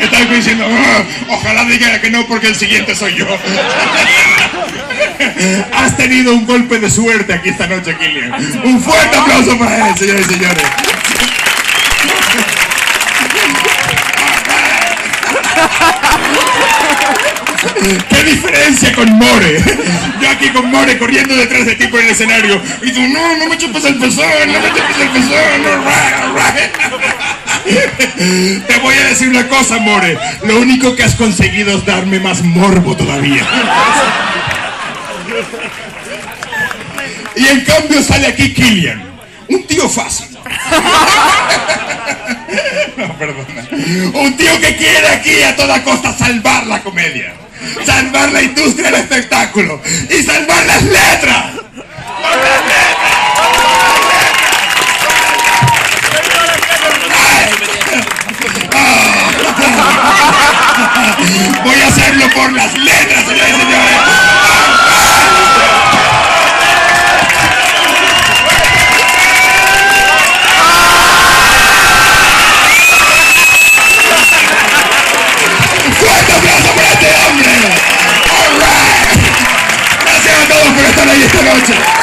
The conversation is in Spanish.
Están diciendo, "Ah, ojalá diga que no porque el siguiente soy yo. Has tenido un golpe de suerte aquí esta noche, Killian. Un fuerte aplauso para él, señores y señores. ¿Qué diferencia con More? Yo aquí con More corriendo detrás de ti por el escenario. Y tú, no, no me chupes el pezón, no me chupes el pezón. all right, all right". Te voy a decir una cosa, More. Lo único que has conseguido es darme más morbo todavía. Y en cambio sale aquí Killian. Un tío fácil. No, perdona. Un tío que quiere aquí a toda costa salvar la comedia. Salvar la industria del espectáculo. Y salvar las letras. Georgia.